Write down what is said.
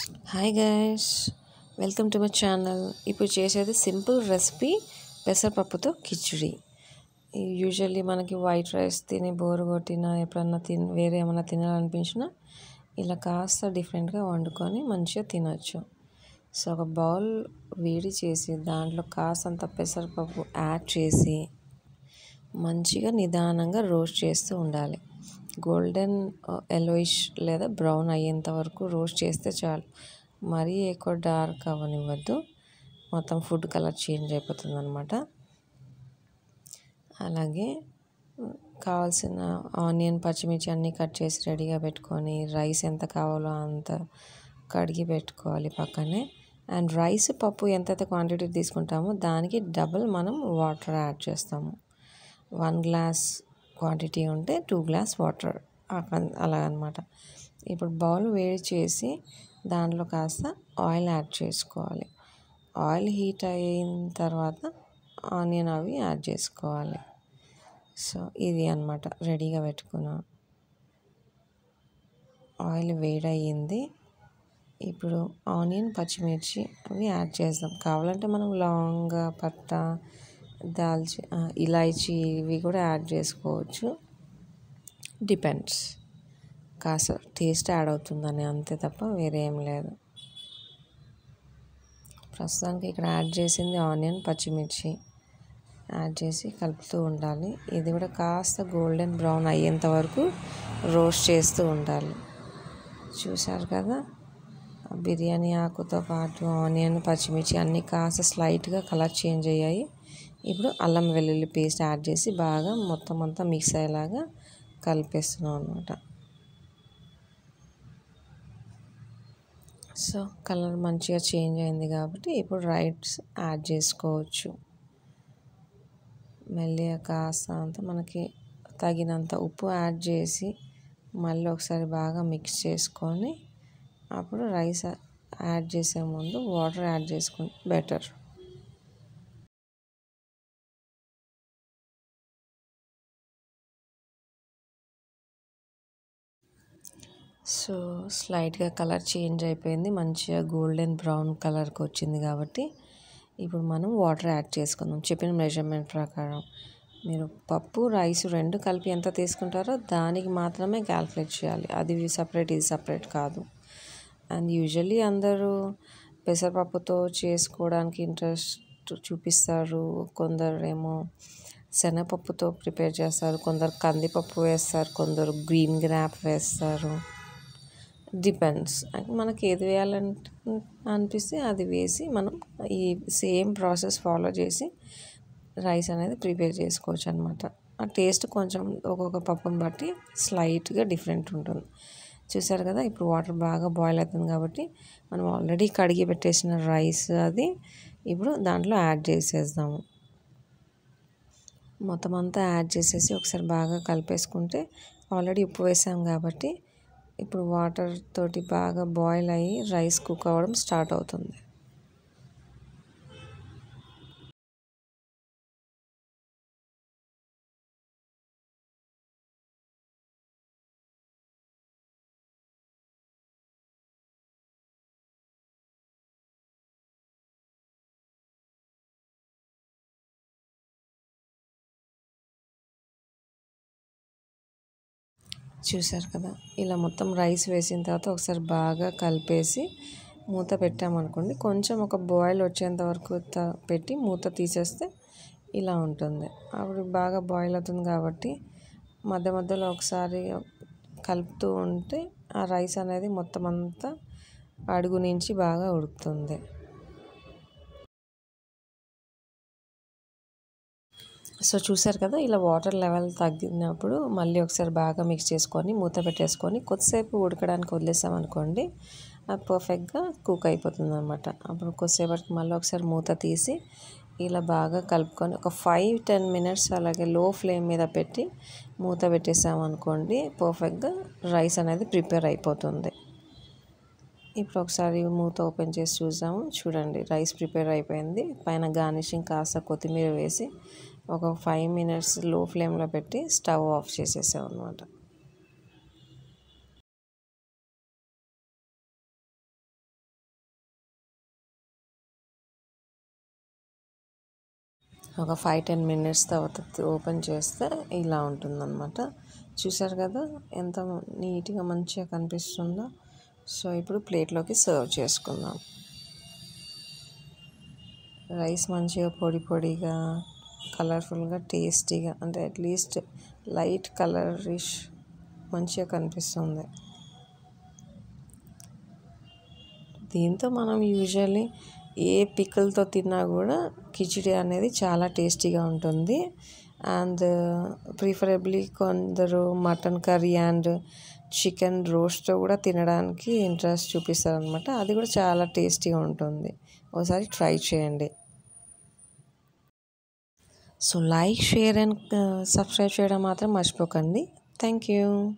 Hi guys welcome to my channel ఇప్పుడు చేసేది simple recipe పెసరపప్పుతో కిచిడి. యూజువల్లీ మనకి వైట్ రైస్ తిని బోరు కొట్టినా ఎప్పుడన్నా తిని వేరే ఏమైనా తినాలనిపించినా ఇలా కాస్త డిఫరెంట్గా వండుకొని మంచిగా తినొచ్చు. సో ఒక బౌల్ వేడి చేసి దాంట్లో కాస్తంత పెసరపప్పు యాడ్ చేసి మంచిగా నిదానంగా రోస్ట్ చేస్తూ ఉండాలి. గోల్డెన్ ఎలోయిష్ లేదా బ్రౌన్ అయ్యేంత వరకు రోస్ట్ చేస్తే చాలు. మరీ ఎక్కువ డార్క్ అవ్వనివ్వద్దు. మొత్తం ఫుడ్ కలర్ చేంజ్ అయిపోతుంది అనమాట అలాగే కావాల్సిన ఆనియన్ పచ్చిమిర్చి అన్నీ కట్ చేసి రెడీగా పెట్టుకొని రైస్ ఎంత కావాలో అంత కడిగి పెట్టుకోవాలి పక్కనే. అండ్ రైస్ పప్పు ఎంతైతే క్వాంటిటీ తీసుకుంటామో దానికి డబుల్ మనం వాటర్ యాడ్ చేస్తాము. వన్ గ్లాస్ క్వాంటిటీ ఉంటే టూ గ్లాస్ వాటర్ అలాగనమాట. ఇప్పుడు బౌల్ వేడి చేసి దాంట్లో కాస్త ఆయిల్ యాడ్ చేసుకోవాలి. ఆయిల్ హీట్ అయిన తర్వాత ఆనియన్ అవి యాడ్ చేసుకోవాలి. సో ఇది అనమాట రెడీగా పెట్టుకున్నా ఆయిల్ వేడయ్యింది ఇప్పుడు ఆనియన్ పచ్చిమిర్చి అవి యాడ్ చేద్దాం. కావాలంటే మనం లాంగ్ పట్టా దాల్చి ఇలాచీ ఇవి కూడా యాడ్ చేసుకోవచ్చు. డిపెండ్స్ కాస్త టేస్ట్ యాడ్ అవుతుందని అంతే తప్ప వేరే ఏం లేదు. ప్రస్తుతానికి ఇక్కడ యాడ్ చేసింది ఆనియన్ పచ్చిమిర్చి. యాడ్ చేసి కలుపుతూ ఉండాలి. ఇది కూడా కాస్త గోల్డెన్ బ్రౌన్ అయ్యేంత వరకు రోస్ట్ చేస్తూ ఉండాలి. చూశారు కదా? బిర్యానీ ఆకుతో పాటు ఆనియన్ పచ్చిమిర్చి అన్నీ కాస్త స్లైట్గా కలర్ చేంజ్ అయ్యాయి. ఇప్పుడు అల్లం వెల్లుల్లి పేస్ట్ యాడ్ చేసి బాగా మొత్తం అంతా మిక్స్ అయ్యేలాగా కలిపేస్తున్నాం అనమాట సో కలర్ మంచిగా చేంజ్ అయింది కాబట్టి ఇప్పుడు రైట్స్ యాడ్ చేసుకోవచ్చు. మెల్లిగా కాస్త అంత మనకి తగినంత ఉప్పు యాడ్ చేసి మళ్ళీ ఒకసారి బాగా మిక్స్ చేసుకొని అప్పుడు రైస్ యాడ్ చేసే ముందు వాటర్ యాడ్ చేసుకుంటే బెటర్ సో స్లైట్గా కలర్ చేంజ్ అయిపోయింది. మంచిగా గోల్డెన్ బ్రౌన్ కలర్కి వచ్చింది కాబట్టి ఇప్పుడు మనం వాటర్ యాడ్ చేసుకుందాం. చెప్పిన మెజర్మెంట్ ప్రకారం మీరు పప్పు రైస్ రెండు కలిపి ఎంత తీసుకుంటారో దానికి మాత్రమే క్యాల్కులేట్ చేయాలి. అది సపరేట్ ఇది సపరేట్ కాదు. అండ్ యూజువల్లీ అందరూ పెసరపప్పుతో చేసుకోవడానికి ఇంట్రెస్ట్ చూపిస్తారు. కొందరు ఏమో శనగపప్పుతో ప్రిపేర్ చేస్తారు. కొందరు కందిపప్పు వేస్తారు. కొందరు గ్రీన్ గ్రాప్ వేస్తారు. డిపెండ్స్. మనకి ఏది వేయాలంటే అనిపిస్తే అది వేసి మనం ఈ సేమ్ ప్రాసెస్ ఫాలో చేసి రైస్ అనేది ప్రిపేర్ చేసుకోవచ్చు అనమాట ఆ టేస్ట్ కొంచెం ఒక్కొక్క పప్పును బట్టి స్లైట్గా డిఫరెంట్ ఉంటుంది. చూసారు కదా ఇప్పుడు వాటర్ బాగా బాయిల్ అవుతుంది కాబట్టి మనం ఆల్రెడీ కడిగి పెట్టేసిన రైస్ అది ఇప్పుడు దాంట్లో యాడ్ చేసేద్దాము. మొత్తం అంతా యాడ్ చేసేసి ఒకసారి బాగా కలిపేసుకుంటే ఆల్రెడీ ఉప్పు వేసాం కాబట్టి ఇప్పుడు వాటర్ తోటి బాగా బాయిల్ అయ్యి రైస్ కుక్ అవ్వడం స్టార్ట్ అవుతుంది. చూసారు కదా? ఇలా మొత్తం రైస్ వేసిన తర్వాత ఒకసారి బాగా కలిపేసి మూత పెట్టామనుకోండి కొంచెం ఒక బాయిల్ వచ్చేంత వరకు పెట్టి మూత తీసేస్తే ఇలా ఉంటుంది. అప్పుడు బాగా బాయిల్ అవుతుంది కాబట్టి మధ్య మధ్యలో ఒకసారి కలుపుతూ ఉంటే ఆ రైస్ అనేది మొత్తం అంతా అడుగు నుంచి బాగా ఉడుకుతుంది. సో చూసారు కదా ఇలా వాటర్ లెవెల్ తగ్గినప్పుడు మళ్ళీ ఒకసారి బాగా మిక్స్ చేసుకొని మూత పెట్టేసుకొని కొద్దిసేపు ఉడకడానికి వదిలేసామనుకోండి అది పర్ఫెక్ట్గా కుక్ అయిపోతుంది అనమాట అప్పుడు కొద్దిసేపటికి మళ్ళీ ఒకసారి మూత తీసి ఇలా బాగా కలుపుకొని ఒక ఫైవ్ టెన్ మినిట్స్ అలాగే లో ఫ్లేమ్ మీద పెట్టి మూత పెట్టేసామనుకోండి పర్ఫెక్ట్గా రైస్ అనేది ప్రిపేర్ అయిపోతుంది. ఇప్పుడు ఒకసారి మూత ఓపెన్ చేసి చూసాము చూడండి రైస్ ప్రిపేర్ అయిపోయింది. పైన గార్నిషింగ్ కాస్త కొత్తిమీర వేసి ఒక ఫైవ్ మినిట్స్లో ఫ్లేమ్లో పెట్టి స్టవ్ ఆఫ్ చేసేసాం అనమాట ఒక ఫైవ్ టెన్ మినిట్స్ తర్వాత ఓపెన్ చేస్తే ఇలా ఉంటుందన్నమాట. చూసారు కదా ఎంత నీట్గా మంచిగా కనిపిస్తుందో. సో ఇప్పుడు ప్లేట్లోకి సర్వ్ చేసుకుందాం. రైస్ మంచిగా పొడి పొడిగా కలర్ఫుల్గా టేస్టీగా అంటే అట్లీస్ట్ లైట్ కలరిష్ మంచిగా కనిపిస్తుంది. దీంతో మనం యూజువల్లీ ఏ పిక్కలతో తిన్నా కూడా కిచిడి అనేది చాలా టేస్టీగా ఉంటుంది. అండ్ ప్రిఫరబ్లీ కొందరు మటన్ కర్రీ అండ్ చికెన్ రోస్ట్తో కూడా తినడానికి ఇంట్రెస్ట్ చూపిస్తారు అనమాట అది కూడా చాలా టేస్టీగా ఉంటుంది. ఒకసారి ట్రై చేయండి. So like share and subscribe చేయడం మాత్రం మర్చిపోకండి. Thank you.